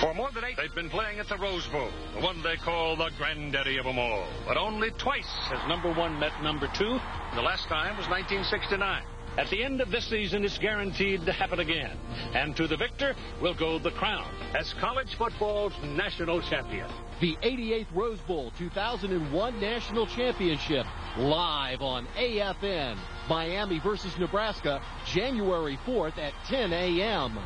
For more than eight, they've been playing at the Rose Bowl, the one they call the granddaddy of them all. But only twice has number one met number two. The last time was 1969. At the end of this season, it's guaranteed to happen again. And to the victor will go the crown as college football's national champion. The 88th Rose Bowl 2001 National Championship live on AFN. Miami versus Nebraska, January 4th at 10 a.m.